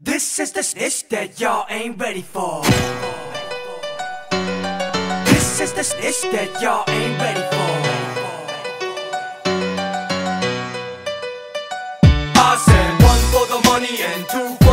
This is the snitch that y'all ain't ready for. This is the snitch that y'all ain't ready for. I said one for the money and two.